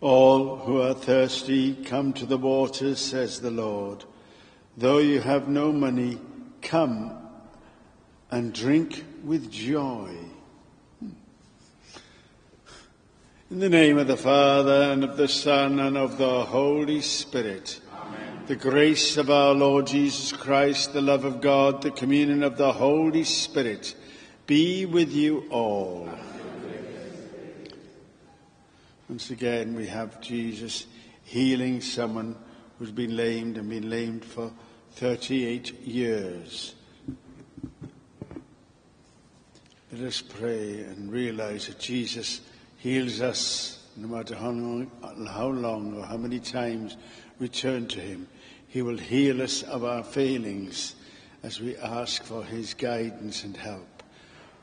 All who are thirsty, come to the waters, says the Lord. Though you have no money, come and drink with joy. In the name of the Father, and of the Son, and of the Holy Spirit. The grace of our Lord Jesus Christ, the love of God, the communion of the Holy Spirit be with you all. Once again, we have Jesus healing someone who's been lamed and been lamed for 38 years. Let us pray and realize that Jesus heals us no matter how long, how long or how many times we turn to Him. He will heal us of our failings as we ask for His guidance and help.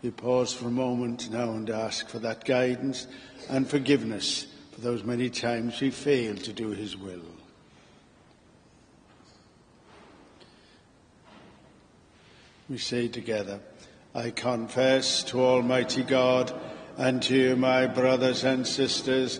We pause for a moment now and ask for that guidance and forgiveness for those many times we failed to do His will. We say together, I confess to Almighty God and to you, my brothers and sisters,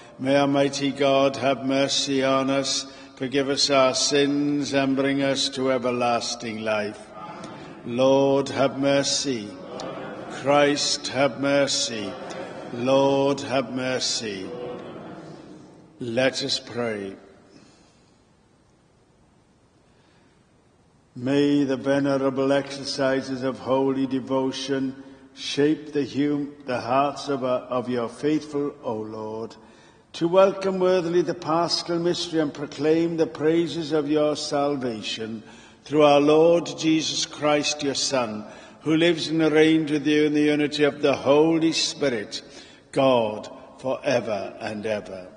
May Almighty God have mercy on us, forgive us our sins, and bring us to everlasting life. Lord, have mercy. Christ, have mercy. Lord, have mercy. Let us pray. May the venerable exercises of holy devotion shape the, hum- the hearts of, of your faithful, O Lord, to welcome worthily the paschal mystery and proclaim the praises of your salvation through our Lord Jesus Christ, your Son, who lives and reigns with you in the unity of the Holy Spirit, God, for ever and ever.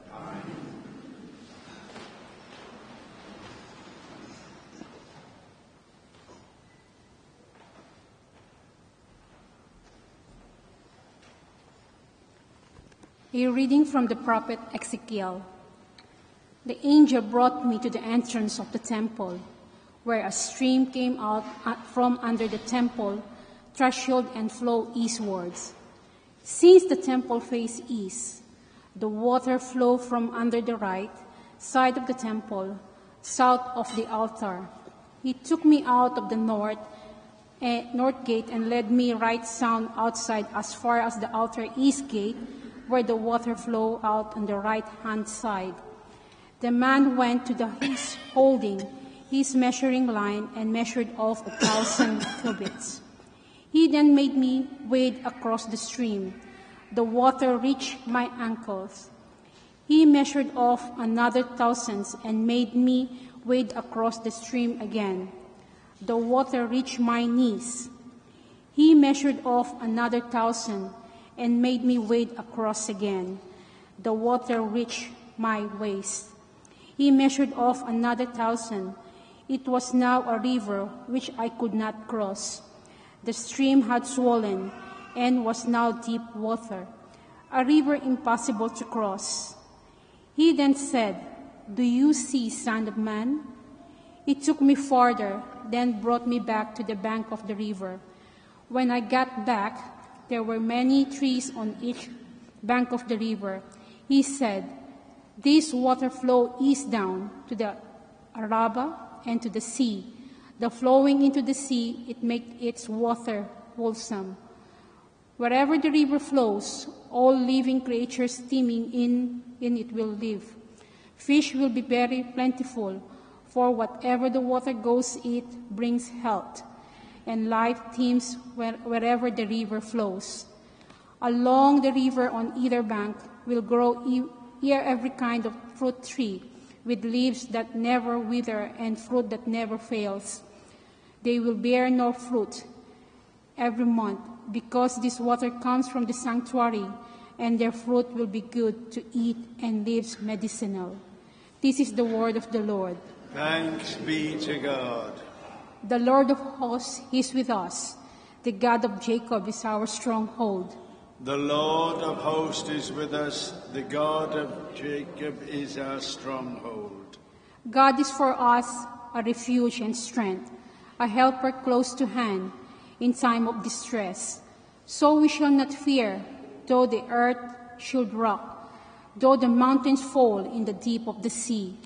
A reading from the prophet Ezekiel. The angel brought me to the entrance of the temple, where a stream came out from under the temple threshold and flowed eastwards. Since the temple faced east, the water flowed from under the right side of the temple, south of the altar. He took me out of the north, eh, north gate and led me right sound outside as far as the altar east gate where the water flowed out on the right hand side. The man went to the his holding his measuring line and measured off a thousand cubits. He then made me wade across the stream. The water reached my ankles. He measured off another thousand and made me wade across the stream again. The water reached my knees. He measured off another thousand and made me wade across again. The water reached my waist. He measured off another thousand. It was now a river which I could not cross. The stream had swollen and was now deep water, a river impossible to cross. He then said, Do you see, Son of Man? He took me farther, then brought me back to the bank of the river. When I got back, there were many trees on each bank of the river. He said, This water flow east down to the Arabah and to the sea. The flowing into the sea, it makes its water wholesome. Wherever the river flows, all living creatures steaming in, in it will live. Fish will be very plentiful, for whatever the water goes it brings health and life teems wherever the river flows. Along the river on either bank will grow here every kind of fruit tree with leaves that never wither and fruit that never fails. They will bear no fruit every month. because this water comes from the sanctuary, and their fruit will be good to eat and leaves medicinal. This is the word of the Lord. Thanks be to God. The Lord of hosts is with us. The God of Jacob is our stronghold. The Lord of hosts is with us. The God of Jacob is our stronghold. God is for us a refuge and strength, a helper close to hand in time of distress. So we shall not fear, though the earth should rock, though the mountains fall in the deep of the sea.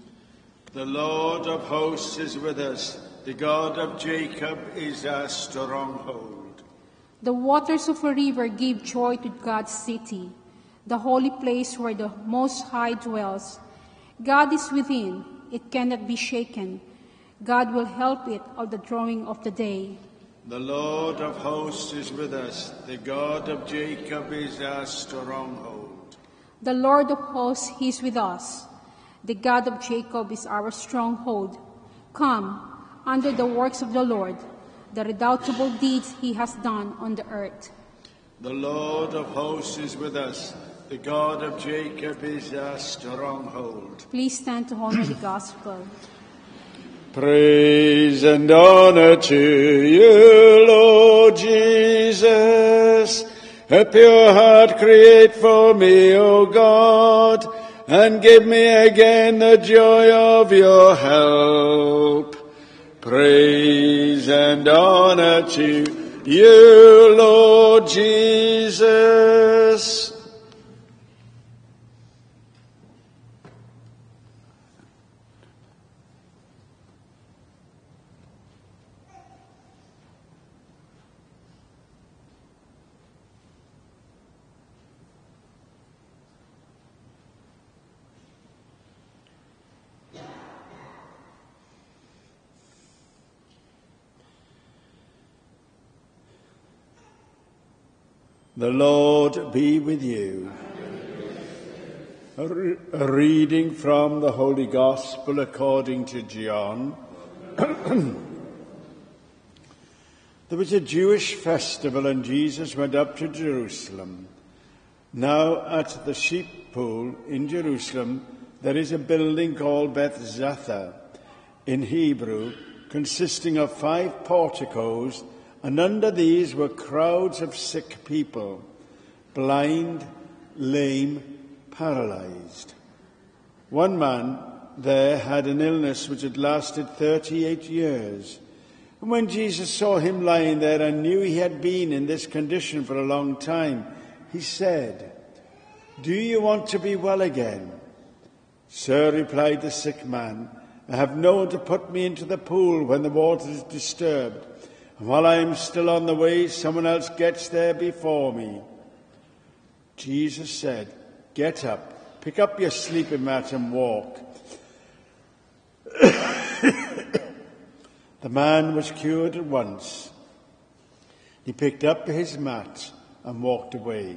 The Lord of hosts is with us. The God of Jacob is our stronghold. The waters of a river give joy to God's city, the holy place where the Most High dwells. God is within, it cannot be shaken. God will help it all the drawing of the day. The Lord of hosts is with us. The God of Jacob is our stronghold. The Lord of hosts, is with us. The God of Jacob is our stronghold. Come, under the works of the Lord, the redoubtable deeds He has done on the earth. The Lord of hosts is with us. The God of Jacob is our stronghold. Please stand to honor the gospel. Praise and honor to you, Lord Jesus. A pure heart create for me, O God, and give me again the joy of your help. Praise and honor to you, Lord Jesus. The Lord be with you. A, re- a reading from the Holy Gospel according to John. there was a Jewish festival, and Jesus went up to Jerusalem. Now, at the sheep pool in Jerusalem, there is a building called Bethzatha in Hebrew, consisting of five porticos and under these were crowds of sick people, blind, lame, paralyzed. One man there had an illness which had lasted 38 years. And when Jesus saw him lying there and knew he had been in this condition for a long time, he said, Do you want to be well again? Sir, replied the sick man, I have no one to put me into the pool when the water is disturbed. While I am still on the way, someone else gets there before me. Jesus said, Get up, pick up your sleeping mat and walk. the man was cured at once. He picked up his mat and walked away.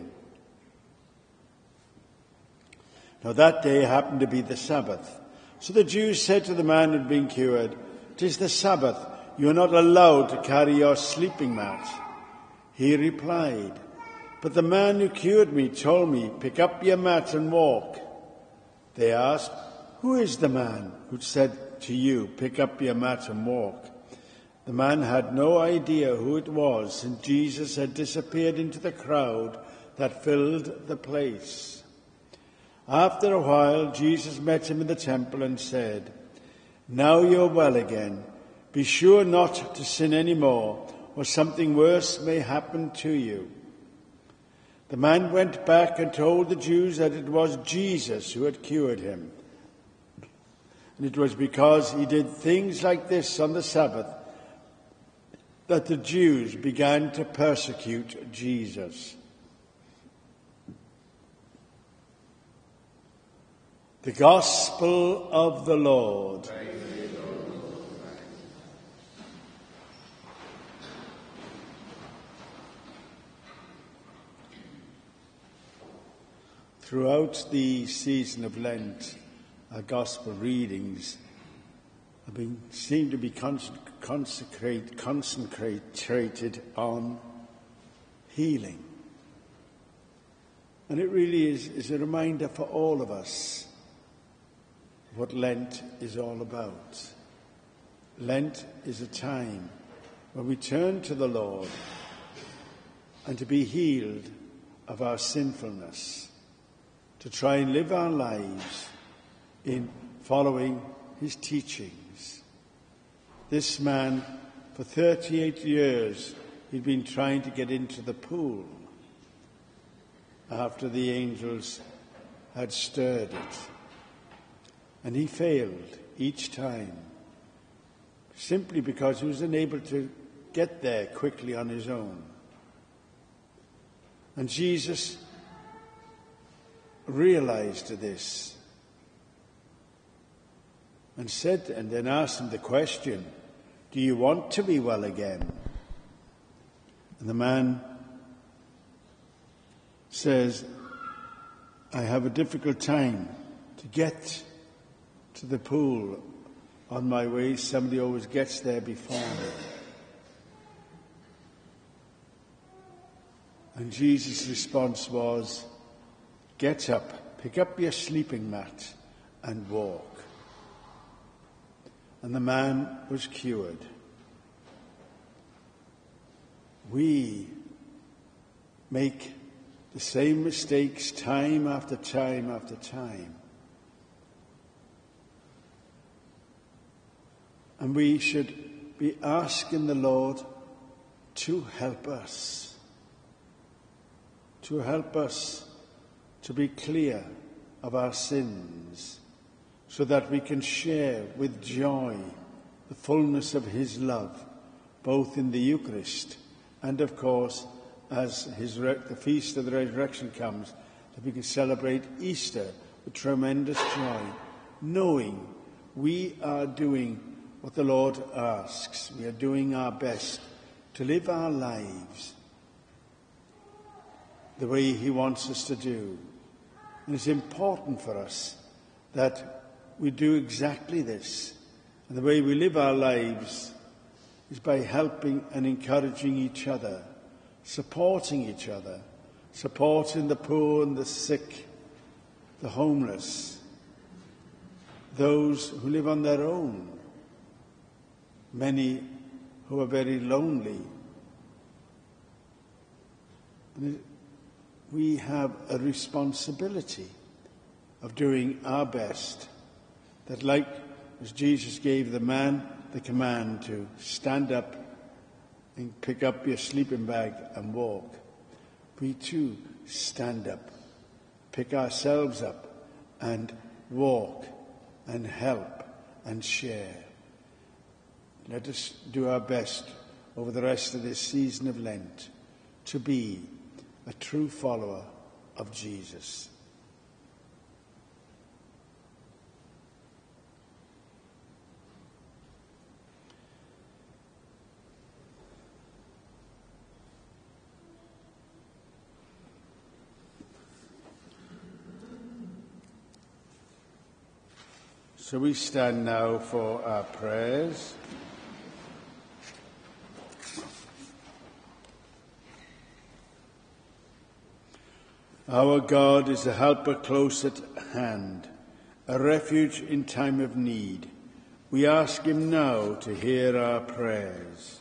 Now that day happened to be the Sabbath. So the Jews said to the man who had been cured, Tis the Sabbath. You are not allowed to carry your sleeping mat. He replied, But the man who cured me told me, Pick up your mat and walk. They asked, Who is the man who said to you, Pick up your mat and walk? The man had no idea who it was, and Jesus had disappeared into the crowd that filled the place. After a while, Jesus met him in the temple and said, Now you're well again. Be sure not to sin any more, or something worse may happen to you. The man went back and told the Jews that it was Jesus who had cured him. And it was because he did things like this on the Sabbath that the Jews began to persecute Jesus. The Gospel of the Lord. Throughout the season of Lent, our Gospel readings have been, seem to be consecrate, concentrated on healing. And it really is, is a reminder for all of us what Lent is all about. Lent is a time when we turn to the Lord and to be healed of our sinfulness, to try and live our lives in following his teachings. This man, for 38 years, he'd been trying to get into the pool after the angels had stirred it. And he failed each time, simply because he was unable to get there quickly on his own. And Jesus realized this and said, and then asked him the question, Do you want to be well again? And the man says, I have a difficult time to get to the pool on my way. Somebody always gets there before me. And Jesus' response was, Get up, pick up your sleeping mat, and walk. And the man was cured. We make the same mistakes time after time after time. And we should be asking the Lord to help us, to help us to be clear of our sins, so that we can share with joy the fullness of His love, both in the Eucharist and, of course, as his, the feast of the resurrection comes, that we can celebrate Easter with tremendous joy, knowing we are doing what the Lord asks. We are doing our best to live our lives the way He wants us to do. And it's important for us that we do exactly this. And the way we live our lives is by helping and encouraging each other, supporting each other, supporting the poor and the sick, the homeless, those who live on their own, many who are very lonely. And we have a responsibility of doing our best, that like as Jesus gave the man the command to stand up and pick up your sleeping bag and walk, we too stand up, pick ourselves up and walk and help and share. Let us do our best over the rest of this season of Lent to be a true follower of Jesus. So we stand now for our prayers. Our God is a helper close at hand, a refuge in time of need. We ask Him now to hear our prayers.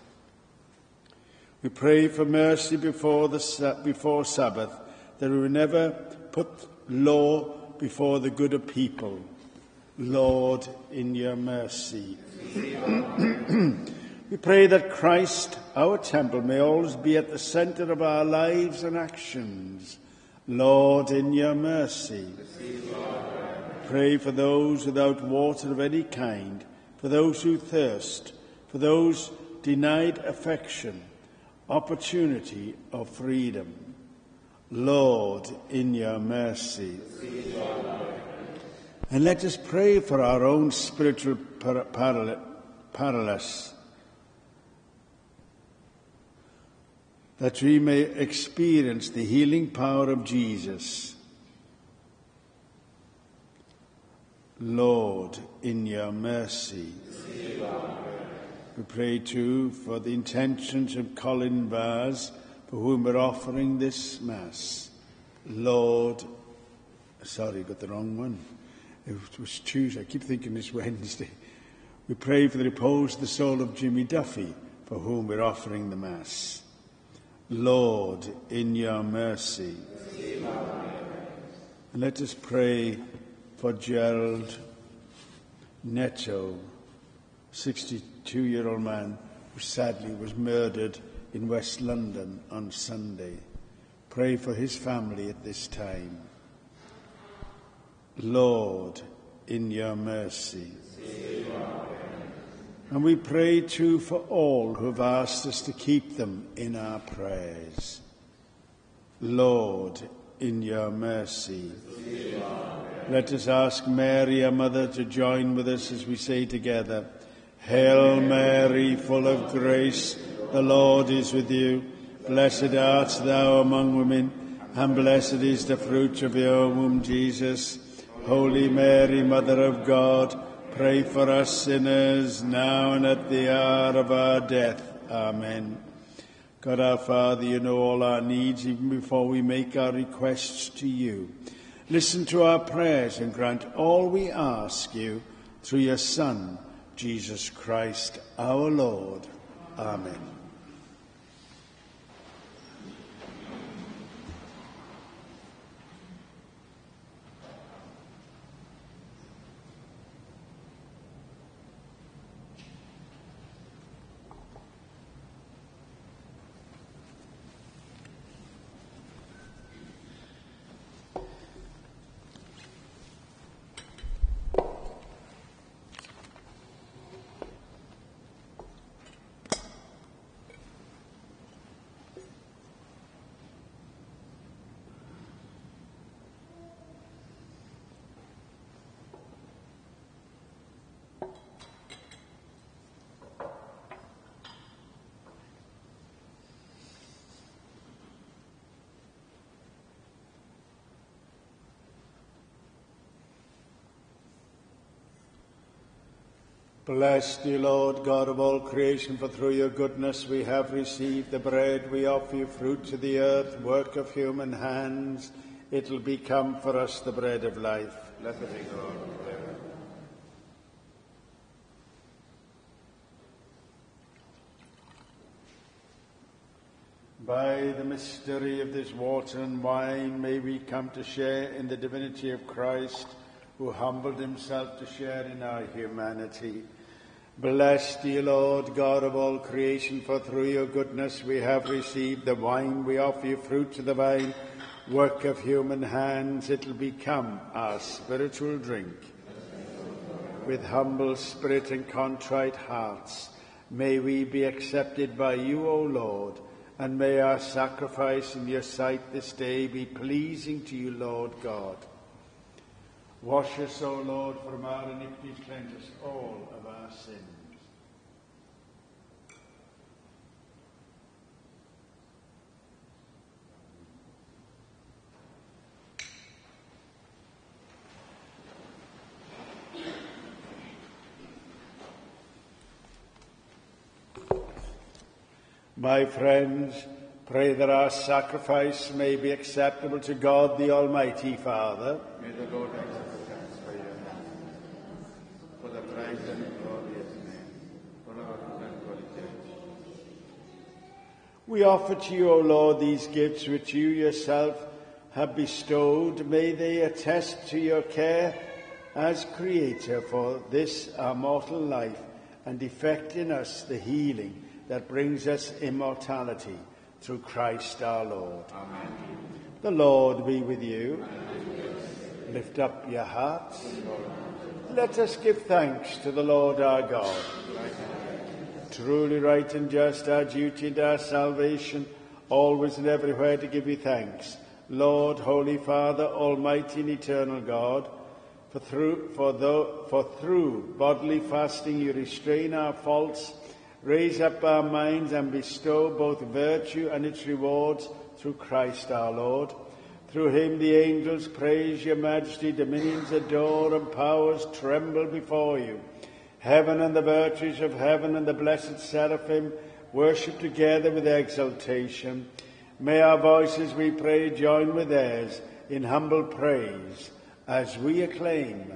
We pray for mercy before, the, before Sabbath, that we will never put law before the good of people Lord, in your mercy. we pray that Christ, our temple, may always be at the center of our lives and actions. Lord, in your mercy. Pray for those without water of any kind, for those who thirst, for those denied affection, opportunity, or freedom. Lord, in your mercy. And let us pray for our own spiritual paralysis, that we may experience the healing power of Jesus. Lord, in your mercy. We pray too for the intentions of Colin Vaz, for whom we're offering this Mass. Lord, sorry, got the wrong one. It was Tuesday. I keep thinking it's Wednesday. We pray for the repose of the soul of Jimmy Duffy, for whom we're offering the Mass. Lord, in your mercy. And let us pray for Gerald Neto, 62 year old man who sadly was murdered in West London on Sunday. Pray for his family at this time. Lord, in your mercy. And we pray too for all who have asked us to keep them in our prayers. Lord, in your mercy. Let us ask Mary, our mother, to join with us as we say together, Hail Mary, full of grace, the Lord is with you. Blessed art thou among women, and blessed is the fruit of your womb, Jesus. Holy Mary, Mother of God, pray for us sinners, now and at the hour of our death. Amen. God our Father, you know all our needs even before we make our requests to you. Listen to our prayers and grant all we ask you through your Son, Jesus Christ, our Lord. Amen. Bless thee, Lord God of all creation, for through your goodness we have received the bread. We offer you fruit of the earth, work of human hands. It'll become for us the bread of life. Let the be God. By the mystery of this water and wine, may we come to share in the divinity of Christ, who humbled himself to share in our humanity. Bless thee, Lord, God of all creation, for through your goodness we have received the wine. We offer you fruit of the vine, work of human hands. It'll become our spiritual drink. With humble spirit and contrite hearts, may we be accepted by you, O Lord, and may our sacrifice in your sight this day be pleasing to you, Lord God. Wash us, O Lord, from our iniquities, cleanse us all of our sins. My friends, pray that our sacrifice may be acceptable to God the Almighty Father. May the Lord accept us by your hands, for the praise and glorious name, for our good and holy church. We offer to you, O Lord, these gifts which you yourself have bestowed. May they attest to your care as Creator for this our mortal life and effect in us the healing that brings us immortality through Christ our Lord. Amen. The Lord be with you. Lift up your hearts. Let us give thanks to the Lord our God. Truly right and just our duty and our salvation, always and everywhere to give you thanks. Lord, Holy Father, Almighty and Eternal God, for through, for, though, for through bodily fasting you restrain our faults, raise up our minds and bestow both virtue and its rewards through Christ our Lord. Through him the angels praise your majesty, dominions adore, and powers tremble before you. Heaven and the virtues of heaven and the blessed seraphim worship together with exultation. May our voices, we pray, join with theirs in humble praise as we acclaim,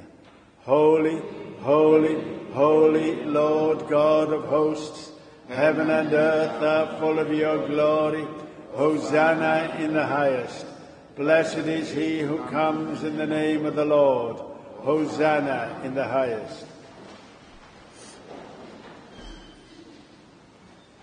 Holy, holy, holy Lord God of hosts, heaven and earth are full of your glory. Hosanna in the highest. Blessed is he who comes in the name of the Lord. Hosanna in the highest.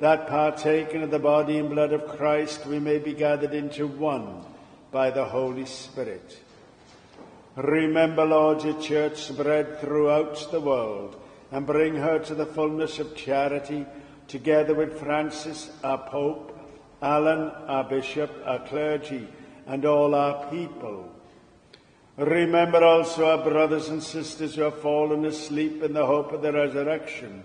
that partaking of the body and blood of Christ we may be gathered into one by the Holy Spirit. Remember, Lord, your church spread throughout the world and bring her to the fullness of charity, together with Francis, our Pope, Alan, our Bishop, our clergy, and all our people. Remember also our brothers and sisters who have fallen asleep in the hope of the resurrection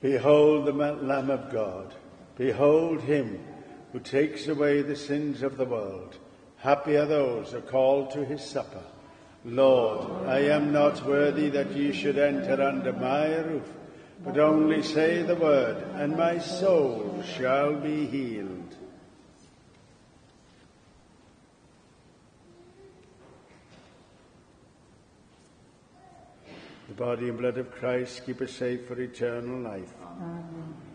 Behold the Lamb of God. Behold him who takes away the sins of the world. Happy are those who are called to his supper. Lord, I am not worthy that you should enter under my roof, but only say the word, and my soul shall be healed. The body and blood of Christ keep us safe for eternal life. Amen.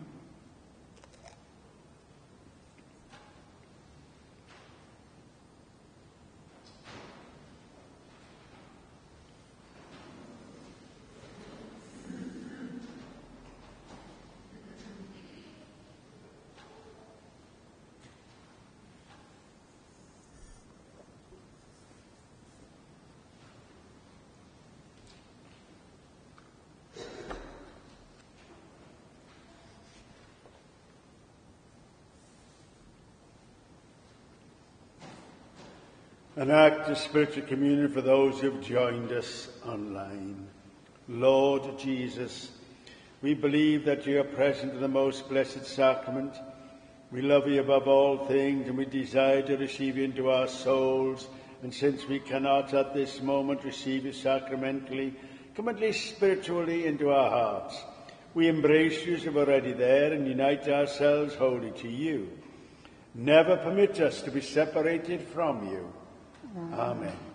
An act of spiritual communion for those who have joined us online. Lord Jesus, we believe that you are present in the most blessed sacrament. We love you above all things and we desire to receive you into our souls. And since we cannot at this moment receive you sacramentally, come at least spiritually into our hearts. We embrace you as if already there and unite ourselves wholly to you. Never permit us to be separated from you. 阿门。阿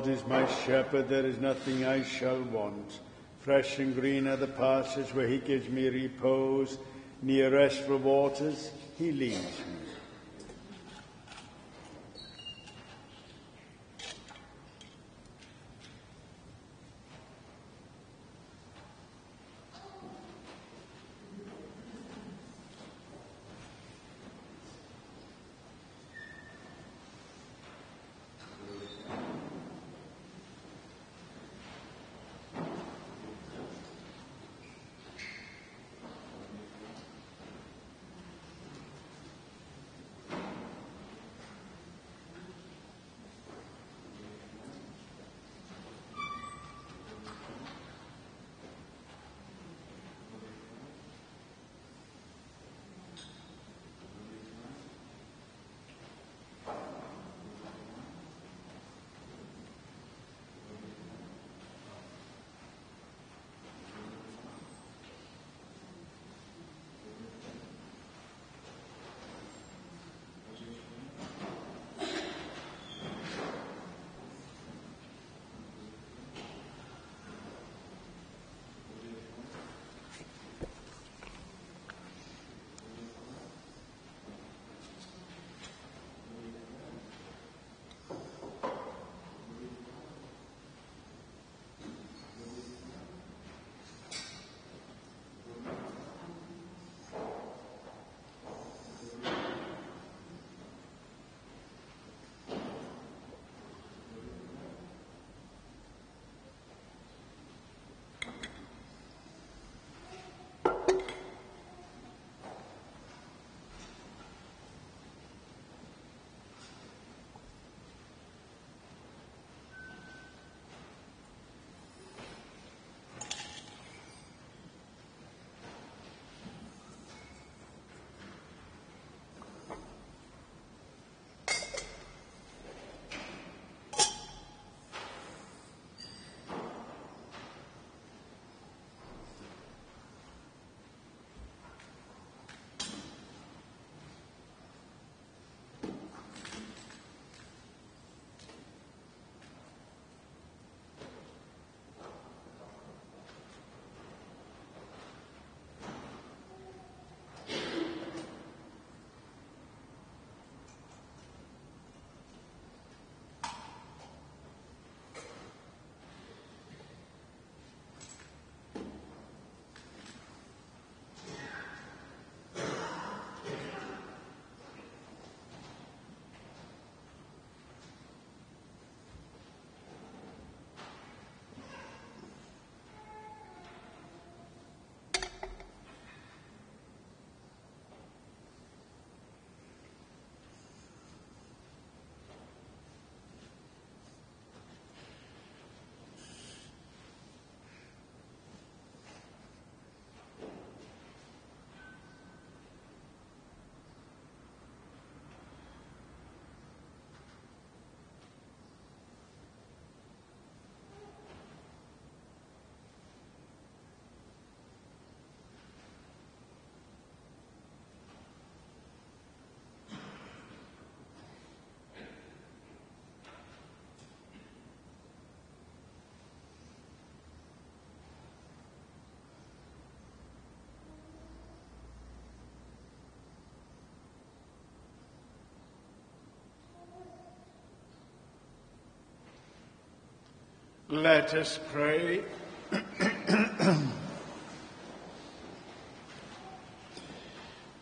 Lord is my shepherd, there is nothing I shall want. Fresh and green are the pastures where he gives me repose. Near restful waters he leads me. Let us pray.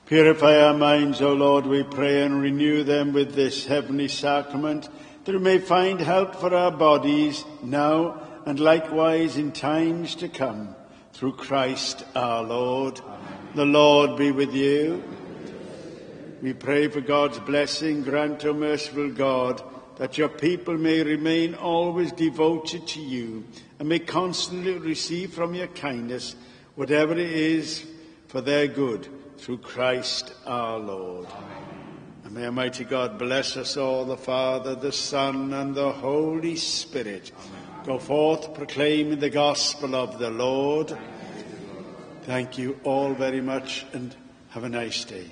Purify our minds, O Lord, we pray, and renew them with this heavenly sacrament, that we may find help for our bodies now and likewise in times to come. Through Christ our Lord. Amen. The Lord be with you. We pray for God's blessing. Grant, O merciful God, that your people may remain always devoted to you and may constantly receive from your kindness whatever it is for their good through Christ our Lord. Amen. And may Almighty God bless us all, the Father, the Son, and the Holy Spirit. Amen. Go forth proclaiming the gospel of the Lord. Thank you all very much and have a nice day.